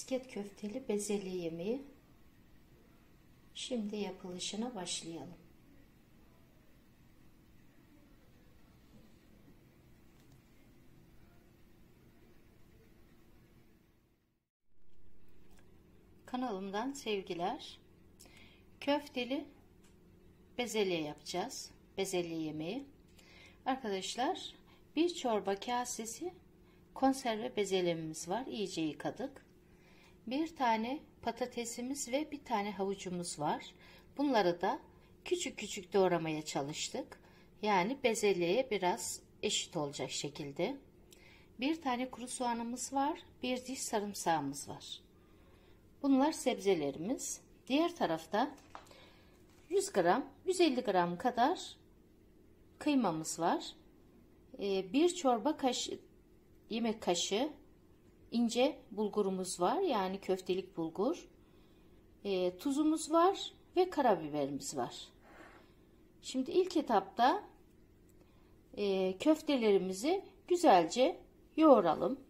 misket köfteli bezelye yemeği. Şimdi yapılışına başlayalım. Kanalımdan sevgiler. Köfteli bezelye yapacağız. Bezelye yemeği. Arkadaşlar bir çorba kasesi konserve bezelyemiz var. İyice yıkadık. Bir tane patatesimiz ve bir tane havucumuz var. Bunları da küçük küçük doğramaya çalıştık. Yani bezelyeye biraz eşit olacak şekilde. Bir tane kuru soğanımız var. Bir diş sarımsağımız var. Bunlar sebzelerimiz. Diğer tarafta 100 gram, 150 gram kadar kıymamız var. Ee, bir çorba kaşığı, yemek kaşığı ince bulgurumuz var. Yani köftelik bulgur. Ee, tuzumuz var ve karabiberimiz var. Şimdi ilk etapta e, köftelerimizi güzelce yoğuralım.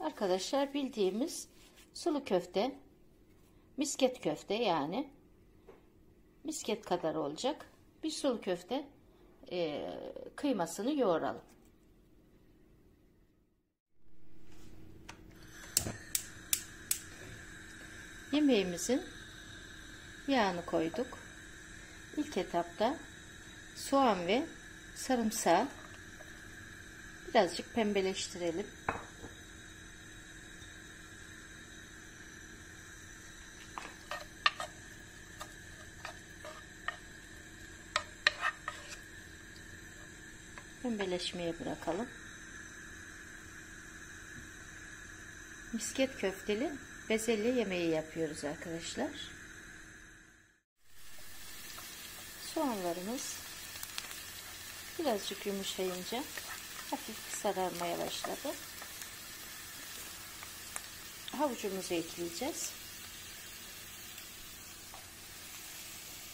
Arkadaşlar bildiğimiz sulu köfte, misket köfte yani misket kadar olacak bir sulu köfte e, kıymasını yoğuralım. Yemeğimizin yağını koyduk. İlk etapta soğan ve sarımsağı birazcık pembeleştirelim. pembeleşmeye bırakalım. Misket köfteli bezelye yemeği yapıyoruz arkadaşlar. Soğanlarımız birazcık yumuşayınca hafif sararmaya başladı. Havucumuzu ekleyeceğiz.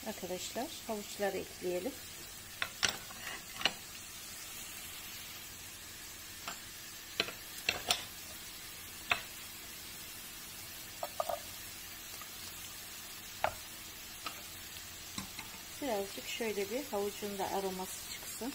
Arkadaşlar havuçları ekleyelim. Birazcık şöyle bir havucun da aroması çıksın.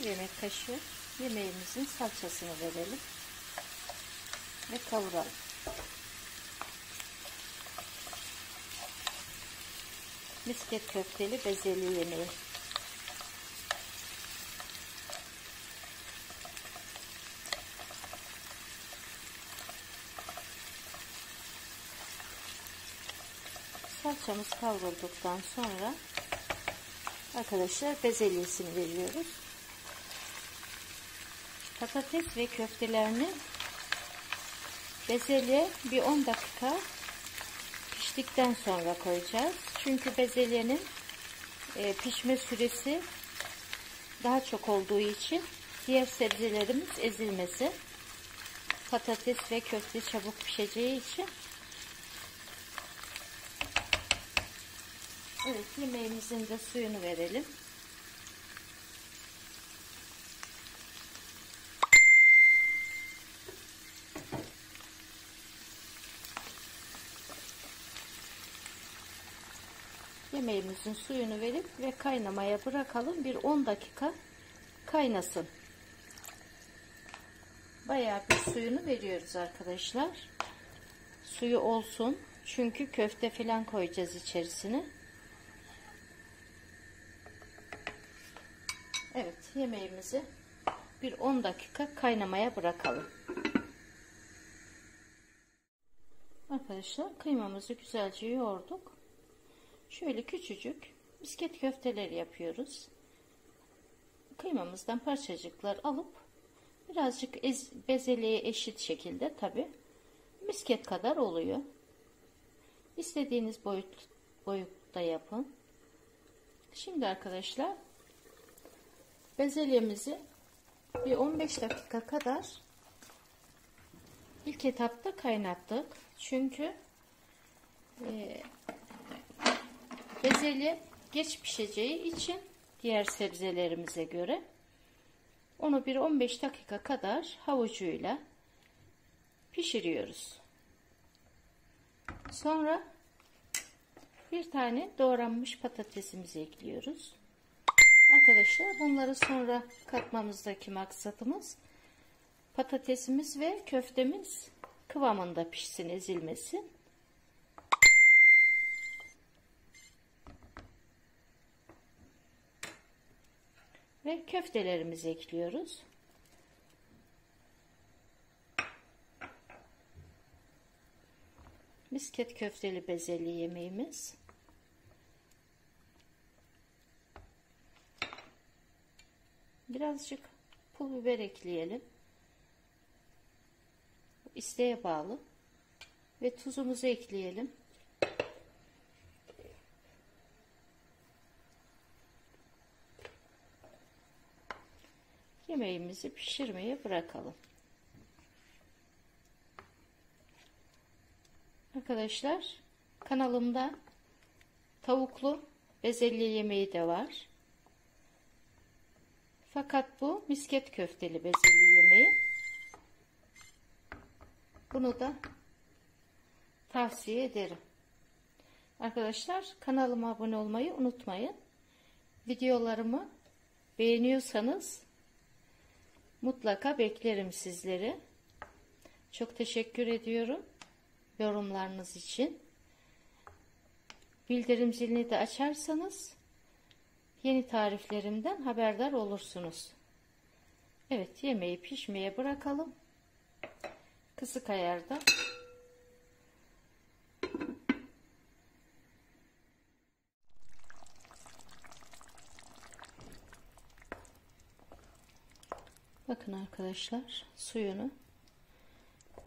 Bir yemek kaşığı yemeğimizin salçasını verelim ve kavuralım. Misket köfteli bezelye yemeği. Salçamız kavrulduktan sonra arkadaşlar bezelyesini veriyoruz. Patates ve köftelerini bezelye bir 10 dakika piştikten sonra koyacağız. Çünkü bezelyenin e, pişme süresi daha çok olduğu için diğer sebzelerimiz ezilmesi. Patates ve köfte çabuk pişeceği için. Evet yemeğimizin de suyunu verelim. Yemeğimizin suyunu verip ve kaynamaya bırakalım. Bir 10 dakika kaynasın. Bayağı bir suyunu veriyoruz arkadaşlar. Suyu olsun. Çünkü köfte falan koyacağız içerisine. Evet. yemeğimizi bir 10 dakika kaynamaya bırakalım. Arkadaşlar kıymamızı güzelce yoğurduk. Şöyle küçücük misket köfteleri yapıyoruz. Kıymamızdan parçacıklar alıp birazcık ez, bezeliğe eşit şekilde tabi misket kadar oluyor. İstediğiniz boyut, boyutta yapın. Şimdi arkadaşlar bezelyemizi bir 15 dakika kadar ilk etapta kaynattık. Çünkü e, bezelye geç pişeceği için diğer sebzelerimize göre onu bir 15 dakika kadar havucuyla pişiriyoruz. Sonra bir tane doğranmış patatesimizi ekliyoruz. Arkadaşlar bunları sonra katmamızdaki maksatımız patatesimiz ve köftemiz kıvamında pişsin, ezilmesin. Ve köftelerimizi ekliyoruz. Misket köfteli bezelye yemeğimiz. Birazcık pul biber ekleyelim. İsteğe bağlı. Ve tuzumuzu ekleyelim. Yemeğimizi pişirmeye bırakalım. Arkadaşlar kanalımda tavuklu bezelye yemeği de var. Fakat bu misket köfteli bezelye yemeği. Bunu da tavsiye ederim. Arkadaşlar kanalıma abone olmayı unutmayın. Videolarımı beğeniyorsanız mutlaka beklerim sizleri. Çok teşekkür ediyorum yorumlarınız için. Bildirim zilini de açarsanız yeni tariflerimden haberdar olursunuz. Evet yemeği pişmeye bırakalım. Kısık ayarda. Bakın arkadaşlar suyunu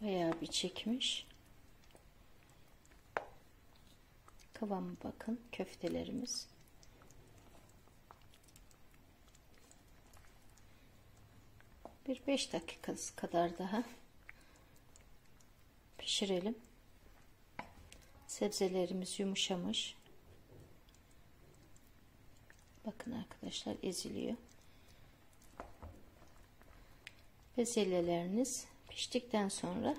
bayağı bir çekmiş. Kıvamı bakın köftelerimiz. Bir 5 dakika kadar daha pişirelim. Sebzelerimiz yumuşamış. Bakın arkadaşlar eziliyor. Bezelyeleriniz piştikten sonra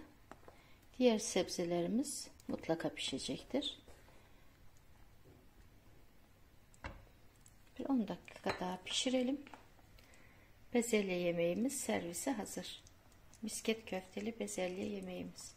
diğer sebzelerimiz mutlaka pişecektir. Bir 10 dakika daha pişirelim. Bezelye yemeğimiz servise hazır. Misket köfteli bezelye yemeğimiz.